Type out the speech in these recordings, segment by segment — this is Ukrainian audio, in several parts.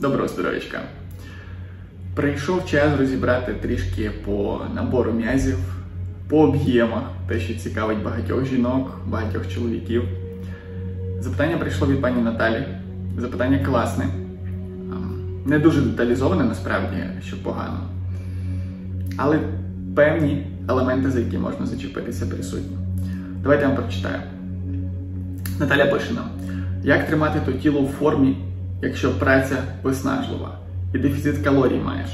Доброго здоров'ячка! Прийшов час розібрати трішки по набору м'язів, по об'ємах, те, що цікавить багатьох жінок, багатьох чоловіків. Запитання прийшло від пані Наталі. Запитання класне. Не дуже деталізоване, насправді, що погано. Але певні елементи, за які можна зачепитися, присутні. Давайте я вам прочитаю. Наталя пише нам: як тримати то тіло в формі, якщо праця виснажлива і дефіцит калорій маєш?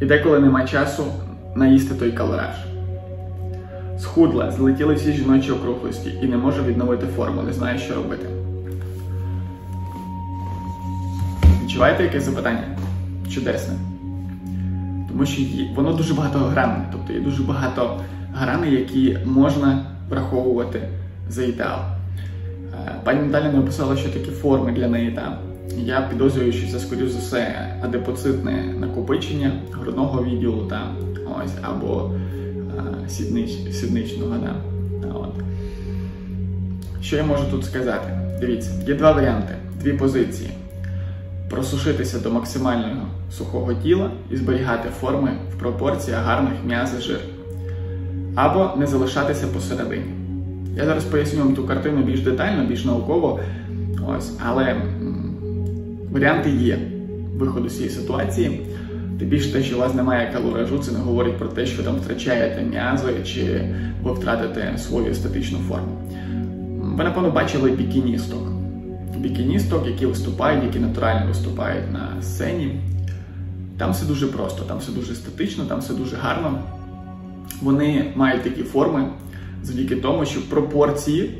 І деколи нема часу наїсти той калораж. Схудла, злетіли всі жіночі округлості і не можу відновити форму, не знаю, що робити. Відчуваєте якесь запитання? Чудесне. Тому що воно дуже багатогранне, тобто є дуже багато граней, які можна враховувати за ідеал. Е, Пані Наталя написала, що такі форми для неї там. Я підозрюю, що це, скоріш за все, адепоцитне накопичення грудного відділу там, ось, або е, сіднич, сідничного. Да. От. Що я можу тут сказати? Дивіться, є два варіанти, дві позиції. Просушитися до максимального сухого тіла і зберігати форми в пропорціях гарних м'язи жир. Або не залишатися посередині. Я зараз поясню вам ту картину більш детально, більш науково. Ось, але варіанти є виходу з цієї ситуації. Тим більше те, що у вас немає калоражу, це не говорить про те, що ви там втрачаєте м'язи чи ви втратите свою естетичну форму. Ви, напевно, бачили бікіністок. Бікіністок, які виступають, які натурально виступають на сцені. Там все дуже просто, там все дуже естетично, там все дуже гарно. Вони мають такі форми завдяки тому, що пропорції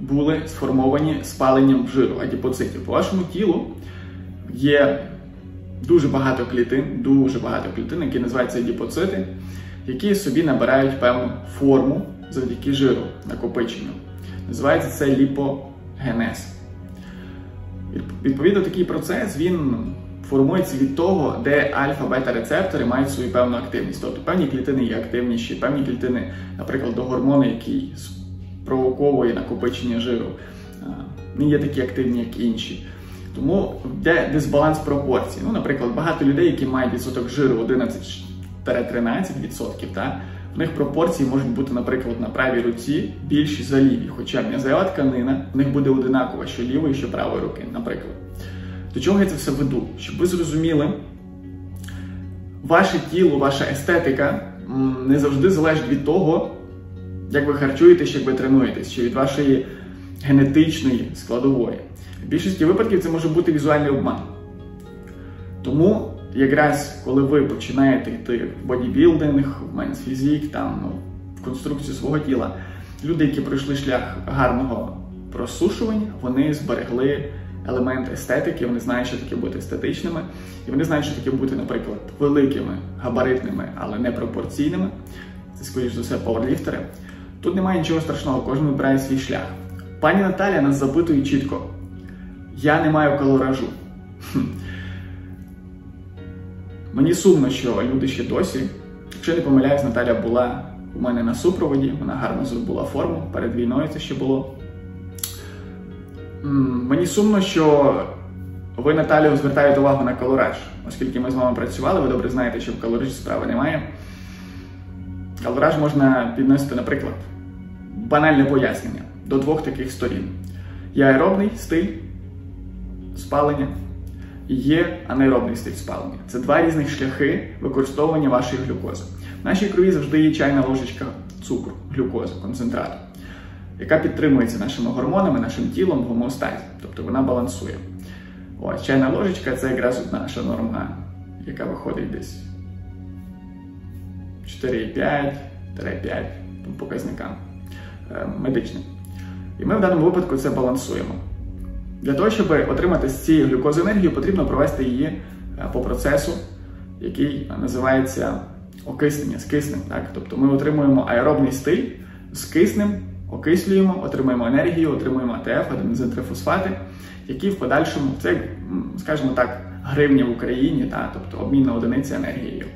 були сформовані спаленням жиру, адіпоцитів. По вашому тілу є дуже багато клітин, дуже багато клітин, які називаються адіпоцити, які собі набирають певну форму завдяки жиру, накопиченню. Називається це ліпогенез. Відповідно, такий процес він формується від того, де альфа-бета-рецептори мають свою певну активність. Тобто певні клітини є активніші, певні клітини, наприклад, до гормону, який спровоковує накопичення жиру, не є такі активні, як інші. Тому йде дисбаланс пропорцій. Ну, наприклад, багато людей, які мають відсоток жиру 11-13%, та, в них пропорції можуть бути, наприклад, на правій руці більші за ліві, хоча м'язева тканина в них буде одинакова, що лівої, що правої руки, наприклад. До чого я це все веду? Щоб ви зрозуміли, ваше тіло, ваша естетика не завжди залежить від того, як ви харчуєтесь, як ви тренуєтесь, чи від вашої генетичної складової. В більшості випадків це може бути візуальний обман. Тому, якраз коли ви починаєте йти в бодібілдинг, в men's physique, там, ну, в конструкцію свого тіла, люди, які пройшли шлях гарного просушування, вони зберегли елемент естетики, вони знають, що таке бути естетичними, і вони знають, що таке бути, наприклад, великими, габаритними, але не пропорційними. Це, скоріш за все, пауерліфтери. Тут немає нічого страшного, кожен вибирає свій шлях. Пані Наталя нас запитує чітко: я не маю калоражу. Хм. Мені сумно, що люди ще досі. Якщо не помиляюсь, Наталя була у мене на супроводі, вона гарно зробила форму перед війною це ще було. Мені сумно, що ви, Наталію, звертаєте увагу на калораж, оскільки ми з вами працювали, ви добре знаєте, що в калоражі справи немає. Калораж можна підносити, наприклад, банальне пояснення до двох таких сторін. Є аеробний стиль спалення і є анаеробний стиль спалення. Це два різних шляхи використовування вашої глюкози. В нашій крові завжди є чайна ложечка цукру, глюкози, концентрату, яка підтримується нашими гормонами, нашим тілом в гомеостазі, тобто вона балансує. Ось чайна ложечка це якраз наша норма, яка виходить десь 4,5-5 по показникам е, медичним. І ми в даному випадку це балансуємо. Для того, щоб отримати з цієї глюкози енергію, потрібно провести її е, по процесу, який називається окиснення з киснем. Так? Тобто ми отримуємо аеробний стиль з киснем, окислюємо, отримуємо енергію, отримуємо АТФ, аденозинтрифосфати, які в подальшому, це, скажімо так, гривня в Україні, та? тобто обмінна одиниця енергією.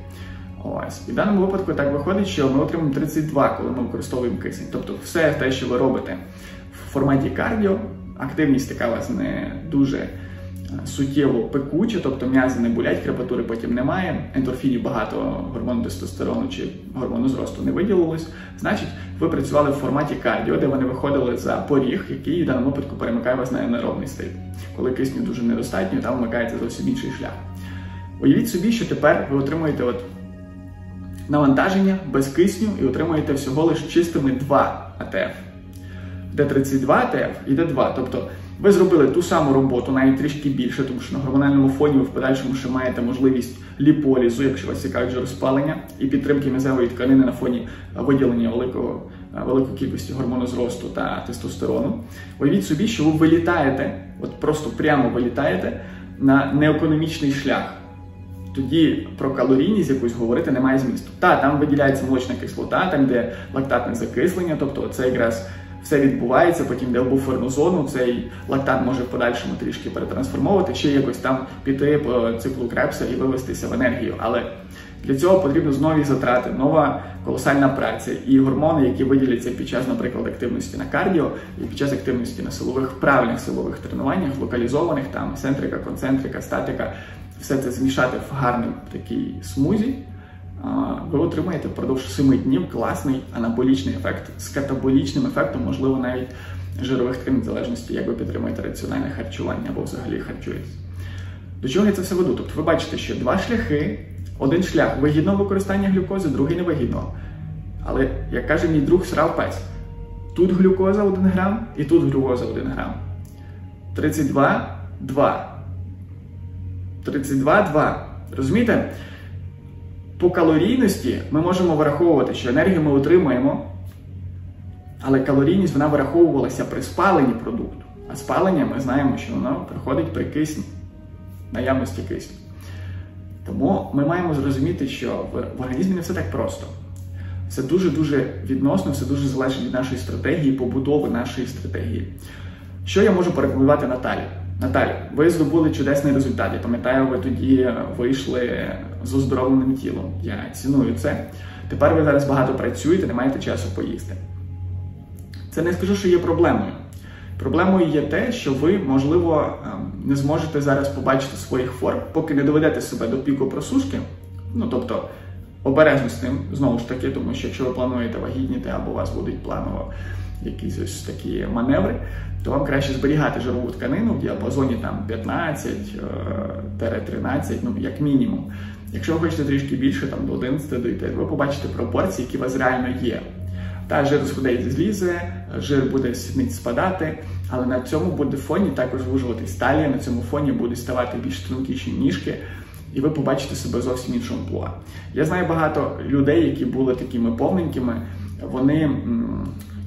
Ось. І в даному випадку так виходить, що ми отримуємо 32, коли ми використовуємо кисень. Тобто все те, що ви робите в форматі кардіо, активність така у вас не дуже а, суттєво пекуче, тобто м'язи не болять, крепатури потім немає, ендорфінів багато гормону тестостерону чи гормону зросту не виділилось, значить, ви працювали в форматі кардіо, де вони виходили за поріг, який в даному випадку перемикає вас на аеробний стиль. Коли кисню дуже недостатньо, там вмикається зовсім інший шлях. Уявіть собі, що тепер ви отримуєте от навантаження без кисню і отримуєте всього лише чистими 2 АТФ. Де 32 АТФ і Д2. Тобто ви зробили ту саму роботу, навіть трішки більше, тому що на гормональному фоні ви в подальшому ще маєте можливість ліполізу, якщо вас цікавить розпалення, і підтримки м'язевої тканини на фоні виділення великого, великої кількості гормону зросту та тестостерону. Уявіть собі, що ви вилітаєте, от просто прямо вилітаєте на неекономічний шлях. Тоді про калорійність якусь говорити немає змісту. Та, там виділяється молочна кислота, там де лактатне закислення, тобто це якраз все відбувається, потім де в буферну зону, цей лактат може в подальшому трішки перетрансформовувати, чи якось там піти по циклу крепса і вивестися в енергію. Але для цього потрібно знову затрати, нова колосальна праця і гормони, які виділяться під час, наприклад, активності на кардіо і під час активності на силових правильних силових тренуваннях, локалізованих там центрика, концентрика, статика, все це змішати в гарний такий смузі ви отримаєте впродовж 7 днів класний анаболічний ефект з катаболічним ефектом, можливо, навіть жирових тканин, в залежності, як ви підтримуєте раціональне харчування або взагалі харчуєтесь. До чого я це все веду? Тобто ви бачите, що два шляхи, один шлях вигідного використання глюкози, другий невигідного. Але, як каже мій друг Срав Пець, тут глюкоза 1 грам і тут глюкоза 1 грам. 32 2. 32 2. Розумієте? По калорійності ми можемо враховувати, що енергію ми отримуємо, але калорійність вона враховувалася при спаленні продукту. А спалення ми знаємо, що воно приходить при кисні, наявності кисню. Тому ми маємо зрозуміти, що в організмі не все так просто. Все дуже-дуже відносно, все дуже залежить від нашої стратегії, побудови нашої стратегії. Що я можу порекомендувати Наталі? Наталі, ви здобули чудесний результат. Я пам'ятаю, ви тоді вийшли з оздоровленим тілом. Я ціную це. Тепер ви зараз багато працюєте, не маєте часу поїсти. Це не скажу, що є проблемою. Проблемою є те, що ви, можливо, ем, не зможете зараз побачити своїх форм, поки не доведете себе до піку просушки. Ну тобто обережно з тим, знову ж таки, тому що якщо ви плануєте вагітніти або у вас будуть планово якісь ось такі маневри, то вам краще зберігати жирову тканину в діапазоні там 15-13, е, ну як мінімум. Якщо ви хочете трішки більше, там до 11 дойти, ви побачите пропорції, які у вас реально є. Та жир сходить злізе, жир буде сідниць спадати, але на цьому буде фоні також звужуватись талія, на цьому фоні будуть ставати більш тонкіші ніжки, і ви побачите себе зовсім іншому плуа. Я знаю багато людей, які були такими повненькими, вони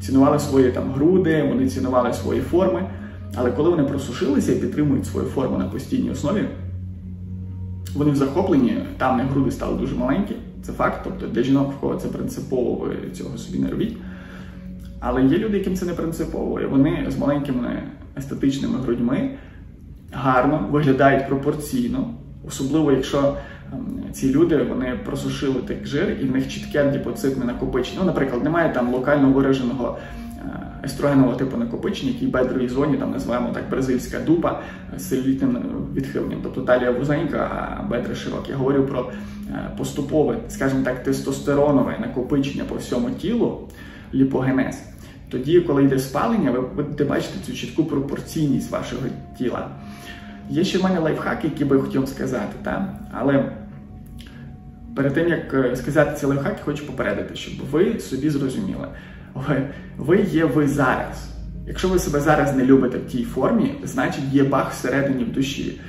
цінували свої там груди, вони цінували свої форми. Але коли вони просушилися і підтримують свою форму на постійній основі, вони в захопленні, там не груди стали дуже маленькі, це факт. Тобто для жінок, в кого це принципово, ви цього собі не робіть. Але є люди, яким це не принципово. І вони з маленькими естетичними грудьми гарно виглядають пропорційно, особливо якщо ем, ці люди вони просушили так жир, і в них чітке антипоцитне накопичення. Ну, наприклад, немає там локально вираженого естрогенового типу накопичення, який бедровій зоні там називаємо так бразильська дупа з целюлітним відхиленням. Тобто талія вузенька, а бедри широкі. Я говорю про е, поступове, скажімо так, тестостеронове накопичення по всьому тілу, ліпогенез. Тоді, коли йде спалення, ви будете бачити цю чітку пропорційність вашого тіла. Є ще в мене лайфхаки, які би я хотів сказати, та? але перед тим як е, сказати ці лайфхаки, хочу попередити, щоб ви собі зрозуміли ви, є ви зараз. Якщо ви себе зараз не любите в тій формі, значить є баг всередині в душі.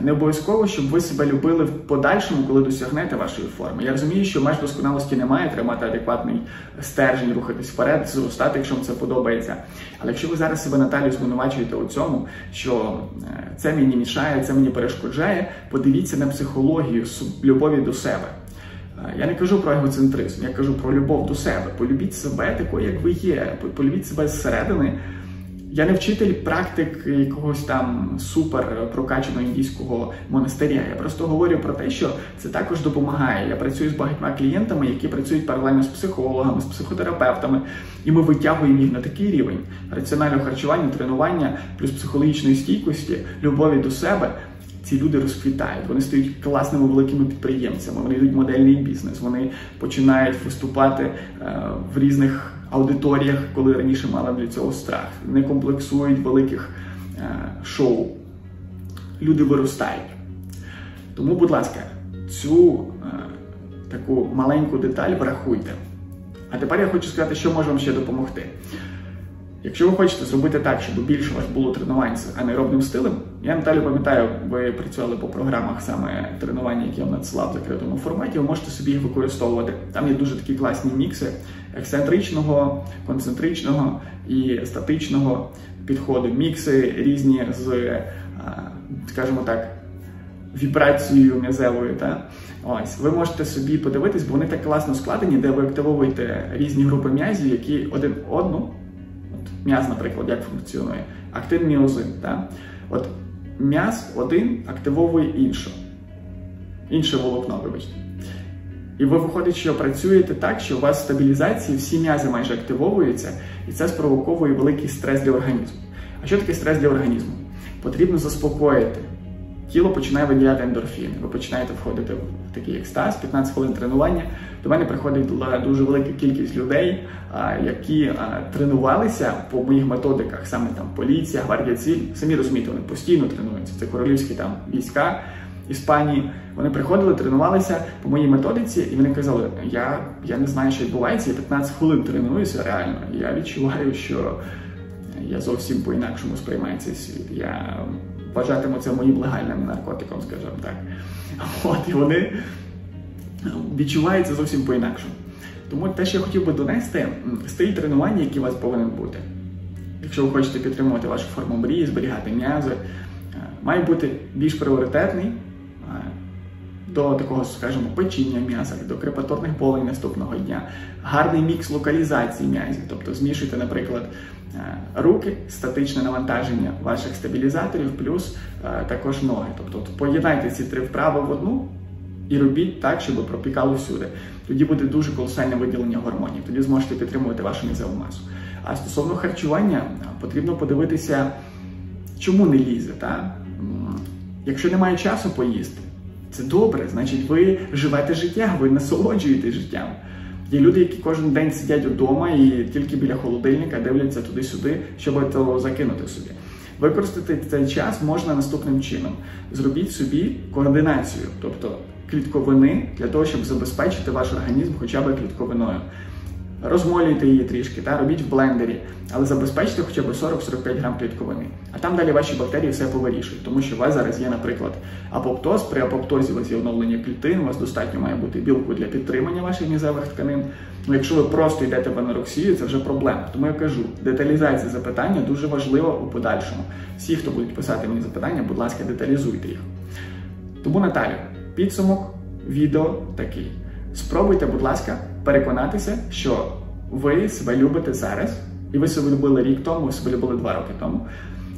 Не обов'язково, щоб ви себе любили в подальшому, коли досягнете вашої форми. Я розумію, що меж досконалості немає, треба мати адекватний стержень, рухатись вперед, зростати, якщо вам це подобається. Але якщо ви зараз себе Наталію звинувачуєте у цьому, що е, це мені мішає, це мені перешкоджає, подивіться на психологію любові до себе. Я не кажу про егоцентризм, я кажу про любов до себе. Полюбіть себе такою, як ви є. Полюбіть себе зсередини. Я не вчитель практик якогось там супер прокачаного індійського монастиря. Я просто говорю про те, що це також допомагає. Я працюю з багатьма клієнтами, які працюють паралельно з психологами, з психотерапевтами, і ми витягуємо їх на такий рівень раціонального харчування, тренування, плюс психологічної стійкості, любові до себе. Ці люди розквітають, вони стають класними великими підприємцями. Вони йдуть модельний бізнес, вони починають виступати е, в різних аудиторіях, коли раніше мали для цього страх, не комплексують великих е, шоу. Люди виростають. Тому, будь ласка, цю е, таку маленьку деталь врахуйте. А тепер я хочу сказати, що може вам ще допомогти. Якщо ви хочете зробити так, щоб більше у вас було тренувань з анаеробним стилем, я Наталю пам'ятаю, ви працювали по програмах саме тренування, які я вам надсилав в закритому форматі, ви можете собі їх використовувати. Там є дуже такі класні мікси ексцентричного, концентричного і статичного підходу. Мікси різні з, скажімо так, вібрацією м'язевою. Та? Ось, ви можете собі подивитись, бо вони так класно складені, де ви активовуєте різні групи м'язів, які один одну. М'яз, наприклад, як функціонує, актин міозин. Так? От м'яз один активовує інше, інше волокно, вибачте. І ви виходить, що працюєте так, що у вас в стабілізації всі м'язи майже активовуються, і це спровоковує великий стрес для організму. А що таке стрес для організму? Потрібно заспокоїти. Тіло починає виділяти ендорфін. Ви починаєте входити в такий екстаз, 15 хвилин тренування. До мене приходить дуже велика кількість людей, які тренувалися по моїх методиках, саме там поліція, гвардія ціль. Самі розумієте, вони постійно тренуються. Це королівські там війська Іспанії. Вони приходили, тренувалися по моїй методиці, і вони казали: Я я не знаю, що відбувається, я 15 хвилин тренуюся реально. Я відчуваю, що я зовсім по-інакшому сприймаю цей світ. Я вважатиму це моїм легальним наркотиком, скажімо так. От, І вони відчуваються зовсім по-інакшому. Тому те, що я хотів би донести, стиль тренування, який у вас повинен бути. Якщо ви хочете підтримувати вашу форму мрії, зберігати м'язи, е, має бути більш пріоритетний до такого, скажімо, печіння м'яса, до крепаторних болей наступного дня, гарний мікс локалізації м'язів, тобто змішуйте, наприклад, е, руки, статичне навантаження ваших стабілізаторів, плюс е, також ноги. Тобто поєднайте ці три вправи в одну. І робіть так, щоб пропікало всюди. Тоді буде дуже колосальне виділення гормонів. Тоді зможете підтримувати вашу мізеву масу. А стосовно харчування, потрібно подивитися, чому не лізе. Та? Якщо немає часу поїсти, це добре, значить, ви живете життя, ви насолоджуєтесь життям. Є люди, які кожен день сидять вдома і тільки біля холодильника дивляться туди-сюди, щоб то закинути собі. Використати цей час можна наступним чином: зробіть собі координацію, тобто клітковини для того, щоб забезпечити ваш організм хоча б клітковиною розмолюйте її трішки, та робіть в блендері, але забезпечте хоча б 40-45 грам клітковини. А там далі ваші бактерії все повирішують, тому що у вас зараз є, наприклад, апоптоз. При апоптозі у вас є оновлення клітин, у вас достатньо має бути білку для підтримання ваших мізевих тканин. Ну, якщо ви просто йдете в анорексію, це вже проблема. Тому я кажу, деталізація запитання дуже важлива у подальшому. Всі, хто будуть писати мені запитання, будь ласка, деталізуйте їх. Тому, Наталю, підсумок відео такий. Спробуйте, будь ласка, переконатися, що ви себе любите зараз, і ви себе любили рік тому, ви себе любили два роки тому.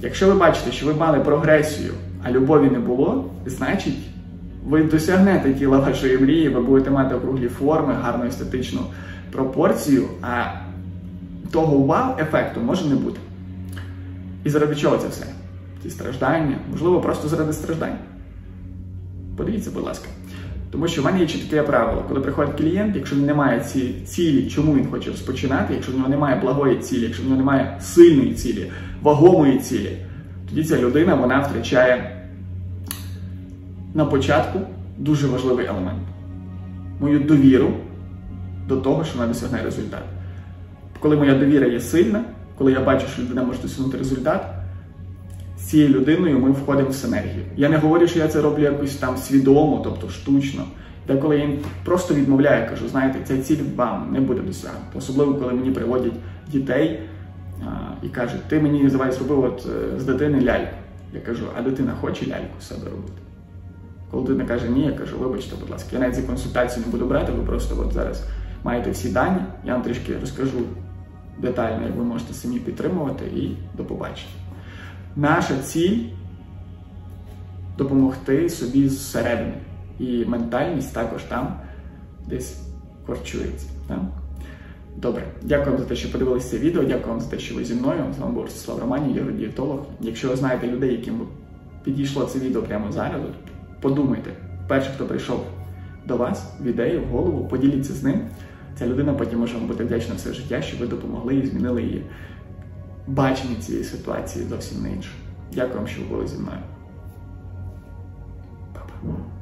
Якщо ви бачите, що ви мали прогресію, а любові не було, значить ви досягнете тіла вашої мрії, ви будете мати округлі форми, гарну естетичну пропорцію, а того вау-ефекту може не бути. І заради чого це все? Ці страждання, можливо, просто заради страждань. Подивіться, будь ласка. Тому що в мене є чітке правило, коли приходить клієнт, якщо він не має ці цілі, чому він хоче розпочинати, якщо в нього немає благої цілі, якщо в нього немає сильної цілі, вагомої цілі, тоді ця людина вона втрачає на початку дуже важливий елемент мою довіру до того, що вона досягне результат. Коли моя довіра є сильна, коли я бачу, що людина може досягнути результат цією людиною ми входимо в синергію. Я не говорю, що я це роблю якось там свідомо, тобто штучно. Деколи я просто відмовляю, кажу, знаєте, ця ціль вам не буде досягнута. Особливо, коли мені приводять дітей а, і кажуть, ти мені називай зробив от е, з дитини ляльку. Я кажу, а дитина хоче ляльку себе робити. Коли дитина каже, ні, я кажу, вибачте, будь ласка, я навіть ці консультації не буду брати, ви просто от зараз маєте всі дані, я вам трішки розкажу детально, як ви можете самі підтримувати, і до побачення. Наша ціль допомогти собі зсередини. І ментальність також там десь корчується. Так? Добре, дякую вам за те, що подивилися це відео. Дякую вам за те, що ви зі мною. З вами був Ростислав Романів, я дієтолог. Якщо ви знаєте людей, яким підійшло це відео прямо зараз, подумайте, перший, хто прийшов до вас в ідею, в голову, поділіться з ним. Ця людина потім може вам бути вдячна все життя, що ви допомогли і змінили її бачення цієї ситуації зовсім не інше. Дякую вам, що ви були зі мною. Па-па.